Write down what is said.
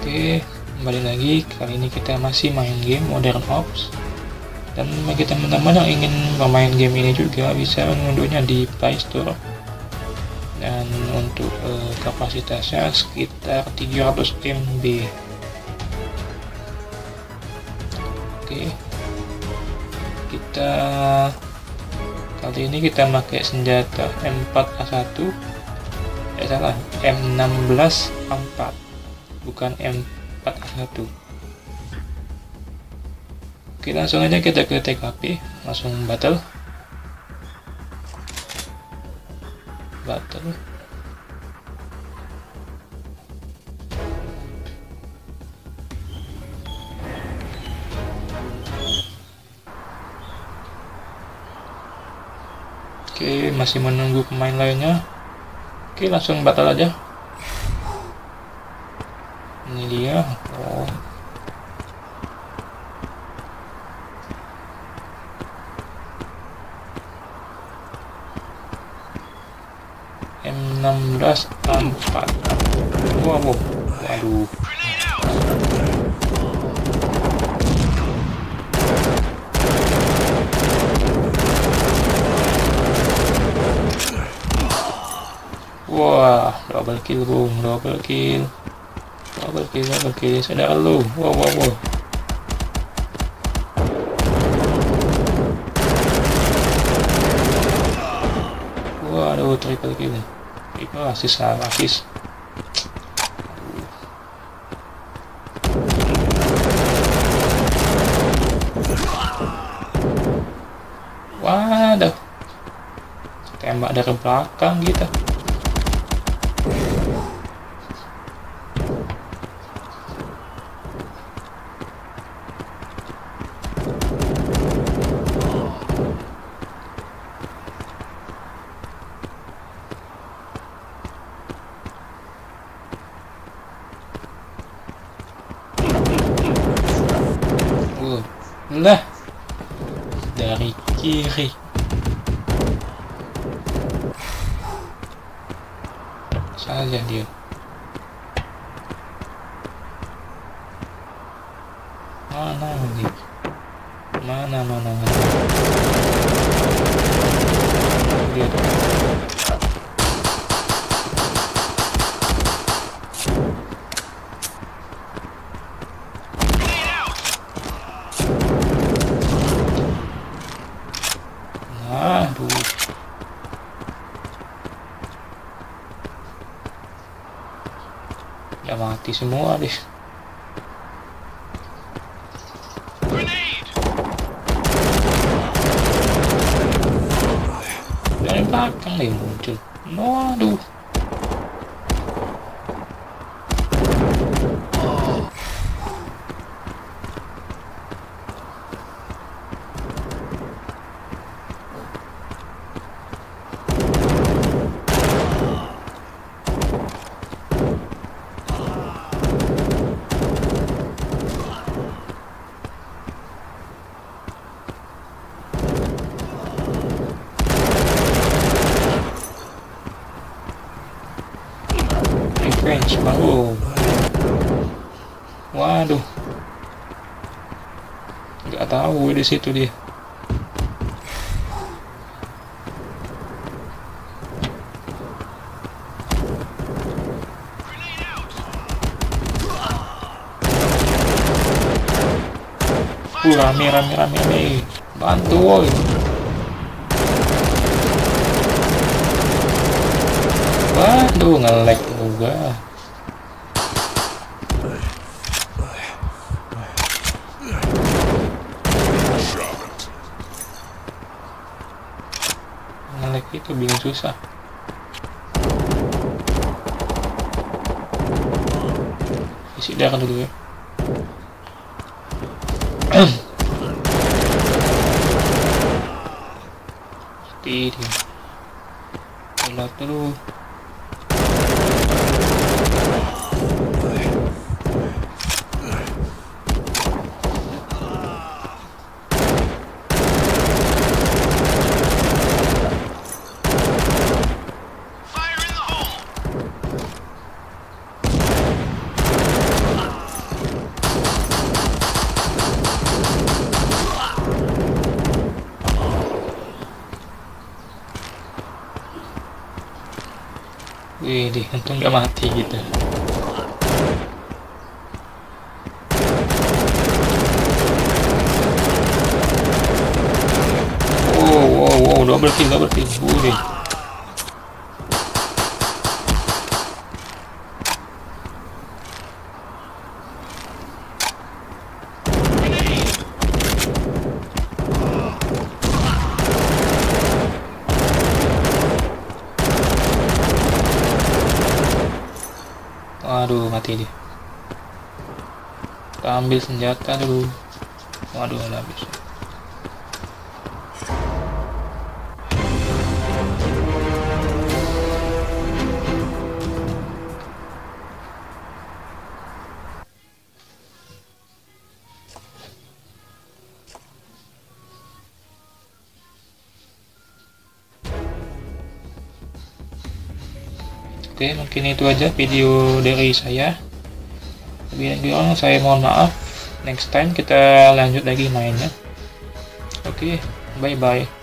Oke, kembali lagi. Kali ini kita masih main game Modern Ops. Dan bagi teman-teman yang ingin bermain game ini juga bisa mengunduhnya di Play Store. Dan untuk eh, kapasitasnya sekitar 300 MB. Oke. Kita kali ini kita pakai senjata M4A1 eh salah M16A4 bukan M4A1 oke langsung aja kita ke TKP langsung battle battle Oke, masih menunggu pemain lainnya. Oke, langsung batal aja. Ini dia. Oh. M16 A4. Wow, wow. Waduh. Wah, double kill bung, double kill, double kill, double kill, sadar lu, wow, wow, wow. Waduh, triple kill, triple assist, assist. Waduh, tembak dari belakang gitu. Wow. Lah. Dari kiri. Saja dia. Mana lagi? Mana mana mana. Dia tuh. Aduh. Ya mati semua deh. Dari belakang deh muncul. Waduh. Revenge baru. Waduh. Nggak tahu di situ dia. Uh, rame rame rame nih. Bantu woi. Waduh, ngelek juga. Ngelek itu bingung susah. Isi darah dulu ya. Ini. Gelap dulu. Wih, deh, untung nggak mati gitu. Wow, wow, wow, double kill, double kill. Wih. Waduh, mati dia. Kita ambil senjata dulu. Waduh, habis. Oke, mungkin itu aja video dari saya. Lebih kurang saya mohon maaf. Next time kita lanjut lagi mainnya. Oke, bye bye.